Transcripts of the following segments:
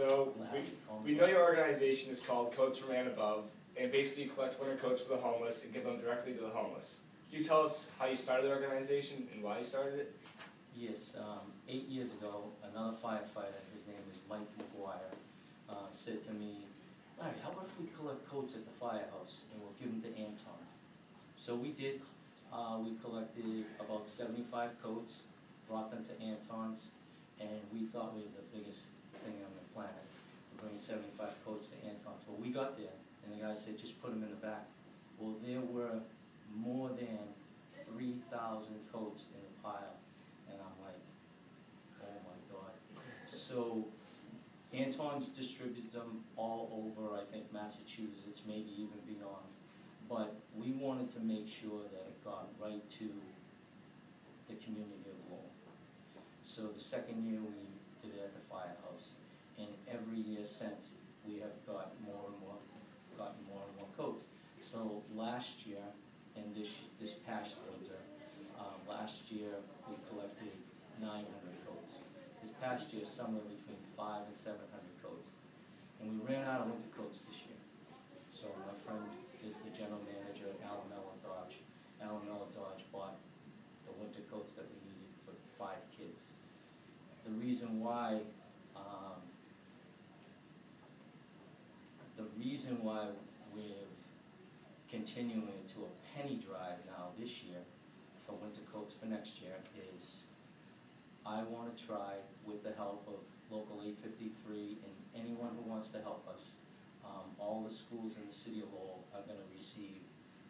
So we, we know your organization is called Coats from Man Above, and basically you collect winter coats for the homeless and give them directly to the homeless. Can you tell us how you started the organization and why you started it? Yes, um, eight years ago, another firefighter, his name is Mike McGuire, uh, said to me, Larry, how about if we collect coats at the firehouse and we'll give them to Anton's? So we did, uh, we collected about seventy-five coats, brought them to Anton's, and we thought we were the biggest thing on the planet, bringing seventy-five coats to Anton's. Well, we got there, and the guy said, just put them in the back. Well, there were more than three thousand coats in the pile, and I'm like, oh my god. So Anton's distributes them all over, I think Massachusetts, maybe even beyond. But we wanted to make sure that it got right to the community of Lowell. So the second year we did it at the firehouse, and every year since, we have got more and more, gotten more and more coats. So last year, and this, this past winter, um, last year, we collected nine hundred coats. This past year, somewhere between five and seven hundred coats. And we ran out of winter coats this year. So my friend is the general manager at Allen Mellon Dodge. Allen Mellon Dodge bought the winter coats that we needed for five kids. The reason why, um, the reason why continuing to a penny drive now this year for winter coats for next year is I wanna try with the help of local eight fifty-three and anyone who wants to help us, um, all the schools in the city of Lowell are gonna receive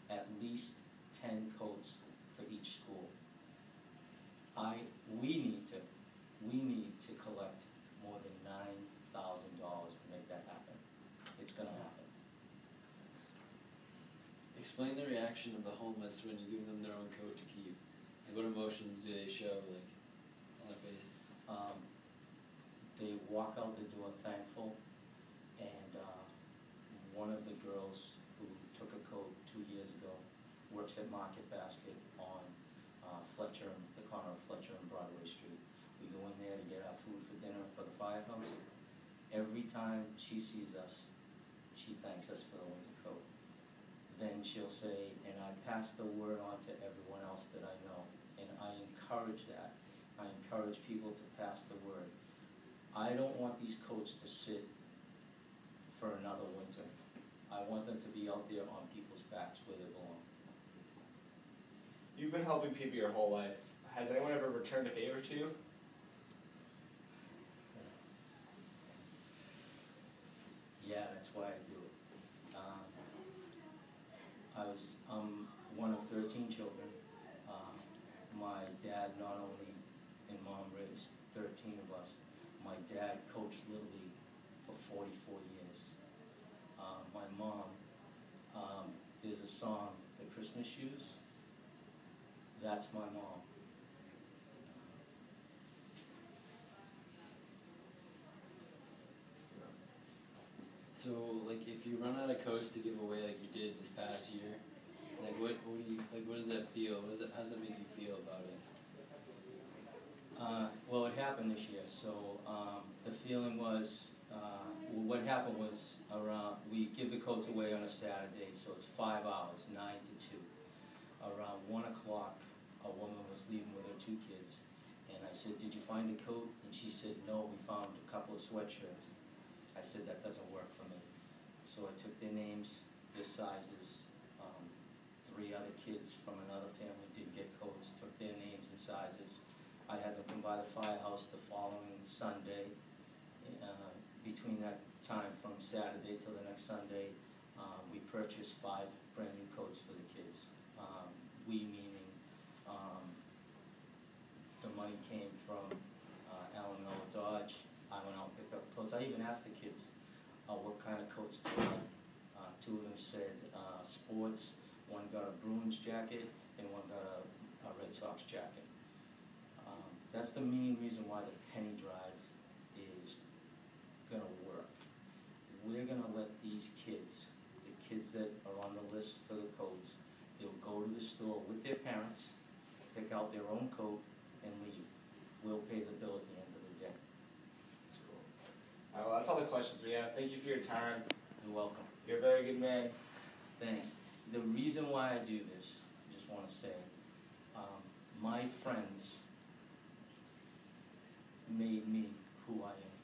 at least ten coats for each school. I, we need to, we need to collect more than nine thousand dollars to make that happen. It's gonna happen. Explain the reaction of the homeless when you give them their own coat to keep. Like what emotions do they show, like, on their face? Um, they walk out the door thankful, and, uh, one of the girls who took a coat two years ago works at Market Basket on, uh, Fletcher, the corner of Fletcher and Broadway Street. We go in there to get our food for dinner for the firehouse. Every time she sees us, she thanks us for the winter coat. Then she'll say, and I pass the word on to everyone else that I know, and I encourage that. I encourage people to pass the word. I don't want these coats to sit for another winter. I want them to be out there on people's backs where they belong. You've been helping people your whole life. Has anyone ever returned a favor to you? 13 children. Um, my dad not only and mom raised 13 of us. My dad coached Little League for 44 years. Uh, my mom, um, there's a song, The Christmas Shoes. That's my mom. So, like, if you run out of coats to give away, like you did this past year, like what, what do you, like, what does that feel? What does it, how does that make you feel about it? Uh, well, it happened this year, so, um, the feeling was, uh, well, what happened was around, we give the coats away on a Saturday, so it's five hours, nine to two. Around one o'clock, a woman was leaving with her two kids, and I said, did you find a coat? And she said, no, we found a couple of sweatshirts. I said, that doesn't work for me. So I took their names, their sizes, um, three other kids from another family didn't get coats, took their names and sizes. I had them come by the firehouse the following Sunday. Uh, Between that time from Saturday till the next Sunday, uh, we purchased five brand-new coats for the kids. Um, We meaning, um, the money came from uh, Allen Miller Dodge. I went out and picked up coats. I even asked the kids, uh, what kind of coats they like? Uh, two of them said, uh, sports, one got a Bruins jacket, and one got a, a Red Sox jacket. Um, that's the main reason why the penny drive is gonna work. We're gonna let these kids, the kids that are on the list for the coats, they'll go to the store with their parents, pick out their own coat, and leave. We'll pay the bill at the end of the day. That's cool. Alright, well, that's all the questions we have. Thank you for your time. You're welcome. You're a very good man. Thanks. The reason why I do this, I just wanna say, um, my friends made me who I am